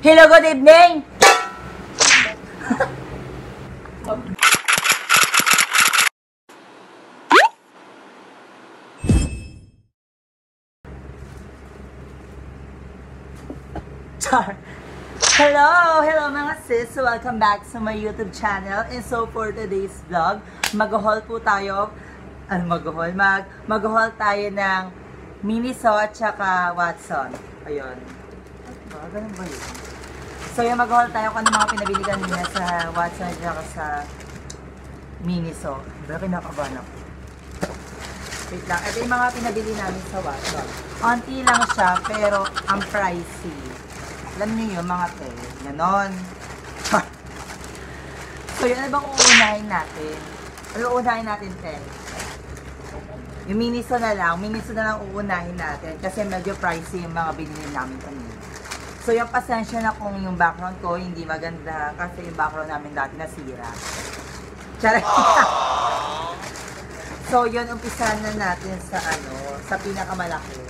Hello, good evening! Char. Hello! Hello mga sis! Welcome back sa my YouTube channel. And so for today's vlog, mag-haul po tayo. Ano mag-haul? Mag, mag-haul tayo ng Miniso at saka Watson. Ayun. Ba, ganun ba yun? So yung mag-haul tayo kung ano mga pinabili kanina sa Watson at saka sa Miniso. Pero kinakabahan ako. Wait lang. Ito yung mga pinabili namin sa Watson. Onti lang siya, pero ang pricey. Alam niyo yun, mga te. Ganon. so, yun, ano bang uunahin natin? Ano uunahin natin, te? Yung miniso na lang. Miniso na lang uunahin natin. Kasi medyo pricey yung mga binili namin kanina. So, yung pasensya na kung yung background ko hindi maganda. Kasi yung background namin dati nasira. Charot. so, yun, umpisa na natin sa ano, sa pinakamalaki.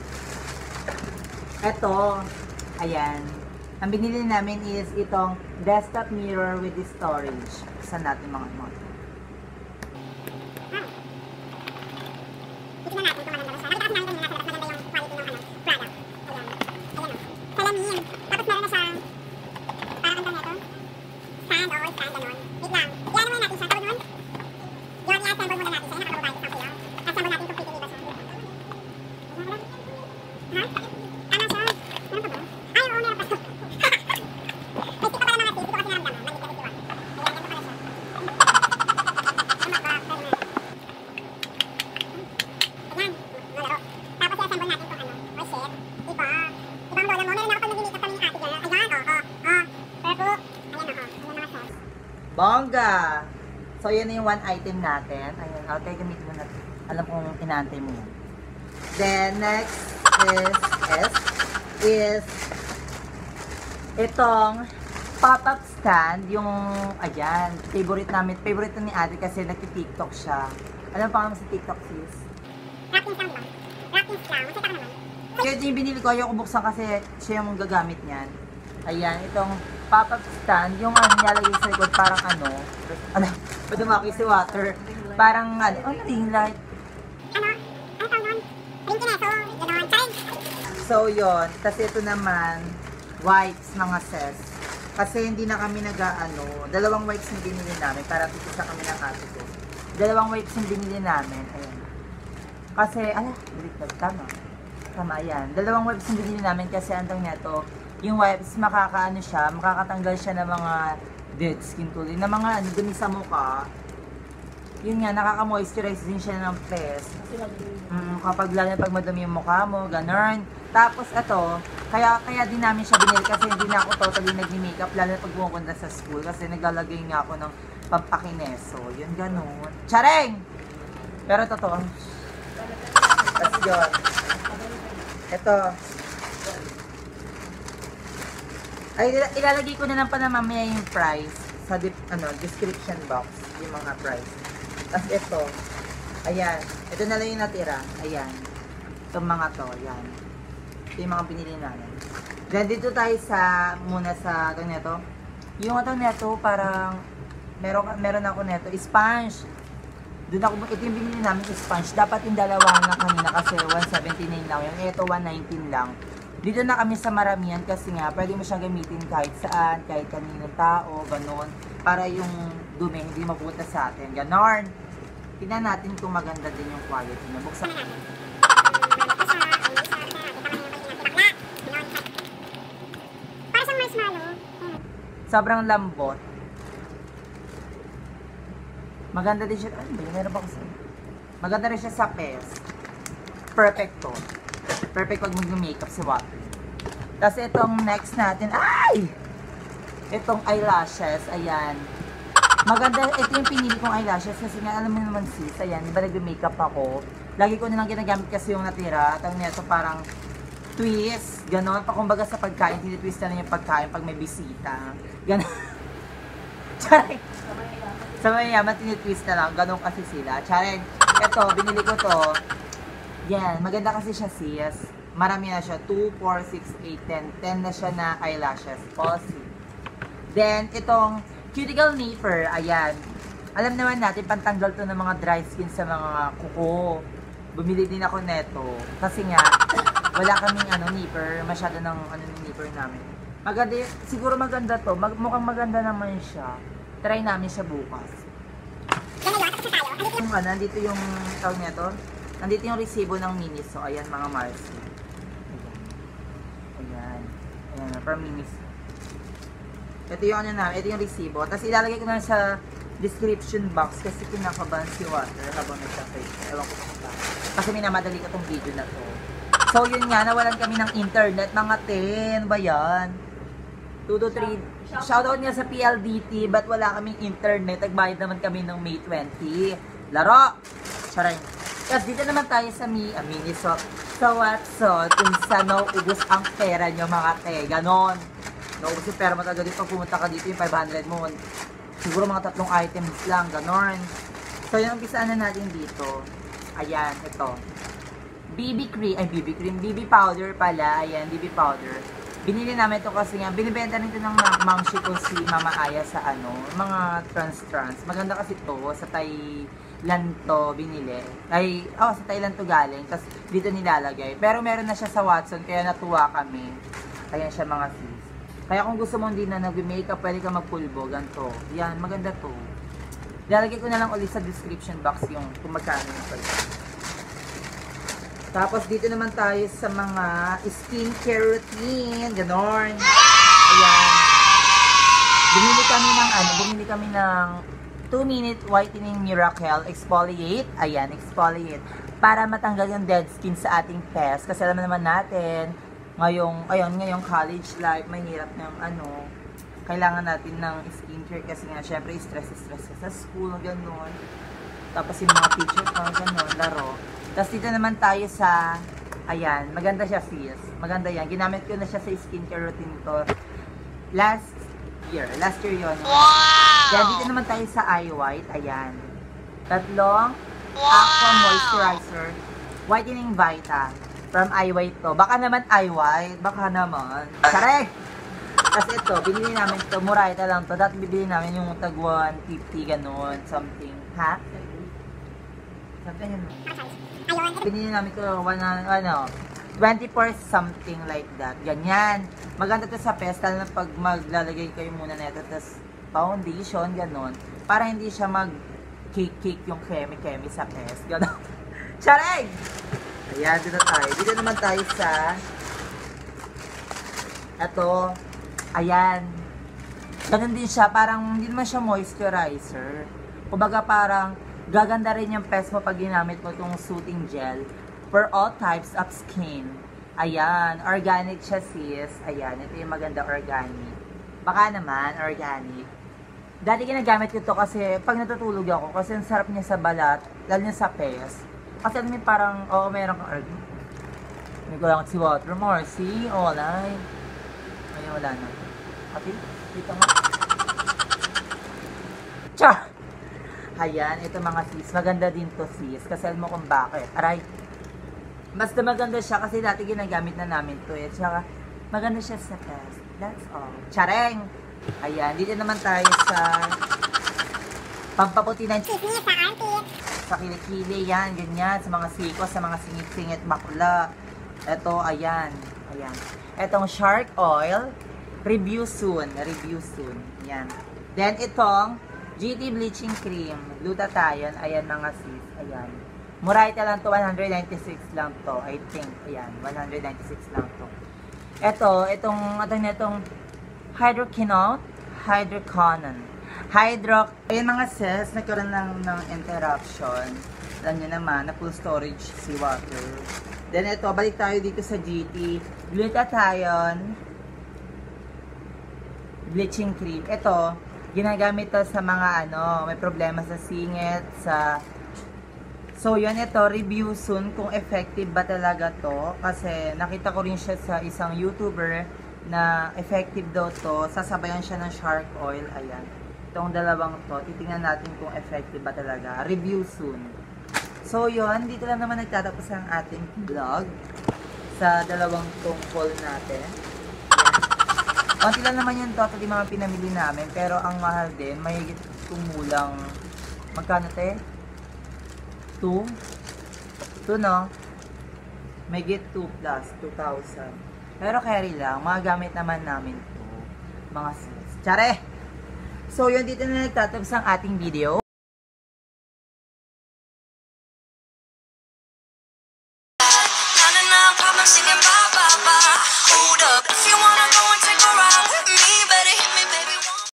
Ito, ayan. Ang binili namin is itong desktop mirror with storage. Saan natin mga mga. Tignan natin kung maganda ba siya. Nakita kasi namin kanina nasa labas maganda yung quality ng ano, product. Ayan. Ayan o. Salamin. Tapos meron na siyang parang ano nito? Stand or stand ganon. Wait lang. Iyan muna natin siya. Tawag nun? Yun, i-assemble muna natin siya. Yung nakababayad sa sila. Assemble natin completely ba siya? Ha? Tama siya. Meron pa ba? Ay, oo, meron pa siya. May stick pa pala mga sis. Ito kasi naramdaman. Maliit na ito. Ayan, ganito pala siya. Tama ba? Pwede na. Ayan, malaro. Tapos i-assemble natin kung ano. Oh shit. Iba. Ibang lola mo. Meron ako pag nag-makeup kami ni ate girl. Ayan, oh, oh, oh. Perfect. Ayan, oh, oh. Ayan mga sis. Bongga! So, yan na yung one item natin. Ayan, I'll take a meet mo na. Alam kong inaantay mo yan. Then, next is, is, is, itong pop-up stand, yung, ayan, favorite namin, favorite na ni ate kasi nagti-tiktok siya. Alam pa naman sa TikTok, sis? Rockins lang ba? Rockins lang. Masita ka naman. Kaya yung binili ko, ayoko buksan kasi siya yung gagamit niyan. Ayan, itong pop-up yung ano nilalagay sa likod, parang ano, ano, ba dumaki si water, parang ano, ano ring light. Ano? Ano tawag nun? Rinkineso. Ganon. Charing. So, yon Kasi ito naman, wipes, mga ses. Kasi hindi na kami nag ano, dalawang wipes yung binili namin, para titisa kami ng ate ko. Dalawang wipes yung binili namin, ayan. Kasi, ala, baliktad, tama. Tama, yan. Dalawang wipes yung binili namin kasi antong neto, yung wipes, makakaano siya, makakatanggal siya ng mga dead skin tuloy, ng mga ano, dumi sa mukha. Yun nga, nakaka-moisturize din siya ng face. Mm, kapag lalo pag madumi yung mukha mo, ganun. Tapos ito, kaya kaya din namin siya binili kasi hindi na ako totally nag-makeup lalo pag pumupunta sa school kasi naglalagay nga ako ng pampakineso. Yun ganun. Chareng! Pero totoo. Tapos yun. Ito. Ay, ila- ilalagay ko na lang pa na mamaya yung price sa dip- ano, description box. Yung mga price. Tapos ito. Ayan. Ito na lang yung natira. Ayan. Itong mga to. Ayan. Ito yung mga pinili namin. Then dito tayo sa, muna sa, ito neto. Yung ito neto, parang, meron, meron ako neto, sponge. Doon ako, ito yung binili namin sponge. Dapat yung dalawa na kanina kasi 179 lang yun. Ito 119 lang. Dito na kami sa maramihan kasi nga, pwede mo siyang gamitin kahit saan, kahit kaninong tao, ganon. Para yung dumi hindi mapunta sa atin. Ganon. Tingnan natin kung maganda din yung quality niya. Buksan. Ko. Ay. Sobrang lambot. Maganda din siya. Yun? Meron ba kasi? Maganda rin siya sa pes. Perfect to. Perfect pag mag-makeup si Water. Tapos itong next natin. Ay! Itong eyelashes. Ayan. Maganda. Ito yung pinili kong eyelashes. Kasi nga, alam mo naman sis. Ayan. Di ba nag-makeup ako? Lagi ko nilang ginagamit kasi yung natira. At ang neto parang twist. Ganon. Pa kumbaga sa pagkain. Tinitwist na lang yung pagkain pag may bisita. Ganon. Charay. Sa mayayaman, tinitwist na lang. Ganon kasi sila. Charing. Ito, binili ko to. Yan. Maganda kasi siya sis. marami na siya. 2, 4, 6, 8, 10. 10 na siya na eyelashes. Falsy. Then, itong cuticle nipper, ayan. Alam naman natin, pantanggal to ng mga dry skin sa mga kuko. Bumili din ako neto. Kasi nga, wala kaming ano, nipper. Masyado ng ano, nipper namin. Maganda, siguro maganda to. Mag, mukhang maganda naman siya. Try namin siya bukas. Yung ano, nandito yung tawag nito. Nandito yung resibo ng minis. So, ayan mga Marcy. Ayan. Ayan. Ayan, from minis. Ito yung ano na, ito yung resibo. Tapos ilalagay ko na sa description box kasi kinakabahan si Water habang nagsa-face. Ewan ko bakit. Kasi minamadali ko tong video na to. So yun nga, nawalan kami ng internet. Mga 10 ba yan? 2 to 3. Shoutout nga sa PLDT, ba't wala kaming internet? Nagbayad naman kami ng May 20. Laro! Charay. Tapos dito naman tayo sa Mi, ah, Miniso. Sa Watson, kung saan nauubos ang pera nyo mga te. Ganon. Naubos yung pera mo talaga dito. Pumunta ka dito yung 500 mo. Siguro mga tatlong items lang. Ganon. So yung umpisaan na natin dito. Ayan, ito. BB cream, ay BB cream, BB powder pala, ayan, BB powder. Binili namin ito kasi nga, binibenta rin ito ng ma- mamshi ko si Mama Aya sa ano, mga trans-trans. Maganda kasi to sa Thailand to binili. Ay, oh, sa Thailand to galing, tapos dito nilalagay. Pero meron na siya sa Watson, kaya natuwa kami. Ayan siya mga sis. Kaya kung gusto mo hindi na nag-makeup, pwede ka magpulbo, ganito. Yan, maganda to. Lalagay ko na lang ulit sa description box yung kung magkano yung price. Tapos dito naman tayo sa mga skincare routine, ganon. Ayan. Bumili kami ng ano, bumili kami ng 2 minute whitening miracle exfoliate. Ayan, exfoliate. Para matanggal yung dead skin sa ating pes. Kasi alam naman natin, ngayong, ayun, ngayong college life, mahirap ng ano, kailangan natin ng skincare kasi nga, syempre, stress-stress ka sa school, gano'n. Tapos yung mga teacher ko, gano'n, laro. Tapos dito naman tayo sa, ayan, maganda siya sis. Maganda yan. Ginamit ko na siya sa skincare routine ko. Last year. Last year yun. Wow! Yan, dito naman tayo sa eye white. Ayan. Tatlong Aqua Moisturizer. Whitening Vita. From eye white to. Baka naman eye white. Baka naman. Sarek! Kasi ito, binili namin ito. Murayta lang to. Dati bibili namin yung tag 150, ganun. Something. Ha? Something yun. Ayun. Binili namin one, ano, 24 something like that. Ganyan. Maganda to sa pes, lalo na pag maglalagay kayo muna nito, tapos foundation, ganon. Para hindi siya mag cake-cake yung keme-keme sa pes. Ganon. Charing! Ayan, dito tayo. Dito naman tayo sa ito. Ayan. Ganun din siya. Parang hindi naman siya moisturizer. Kumbaga parang gaganda rin yung pes mo pag ginamit mo itong soothing gel for all types of skin. Ayan. Organic siya sis. Ayan. Ito yung maganda organic. Baka naman organic. Dati ginagamit ko to kasi pag natutulog ako kasi ang sarap niya sa balat, lalo na sa pes. Kasi mo yung parang, oo, meron kang organic. Hindi ko lang si water more. See? Wala. Ayun, wala na. Ate, dito nga. Char! Ayan, ito mga sis. Maganda din to sis. Kasi alam mo kung bakit. Aray. Basta maganda siya kasi dati ginagamit na namin to eh. Tsaka maganda siya sa test. That's all. Chareng! Ayan, dito naman tayo sa pampaputi ng Chismis sa armpit. sa kilikili, yan, ganyan, sa mga siko, sa mga singit-singit bakla. Ito, ayan, ayan. Etong shark oil, review soon, review soon. Yan. Then, itong GT Bleaching Cream, glutathione, ayan mga sis, ayan. Murayta lang to, 196 lang to, I think, ayan, 196 lang to. Ito, itong, ito na itong hydroquinone, hydroquinone. Hydro, ayun mga sis, nagkaroon ng, ng interruption. Alam nyo naman, na full storage si water. Then ito, balik tayo dito sa GT. Glutathione, bleaching cream. Ito, ginagamit to sa mga ano, may problema sa singit, sa... So, yun ito, review soon kung effective ba talaga to. Kasi nakita ko rin siya sa isang YouTuber na effective daw to. Sasabayan siya ng shark oil. Ayan. Itong dalawang to, titingnan natin kung effective ba talaga. Review soon. So, yun. Dito lang naman nagtatapos ang ating vlog. sa dalawang tungkol natin. Yan. Konti lang naman yung total yung mga pinamili namin, pero ang mahal din, may kumulang, magkano te? 2? 2 no? May get 2 plus, 2,000. Pero carry lang, mga gamit naman namin to. Mga sis. Tsare! So yun, dito na nagtatapos ang ating video.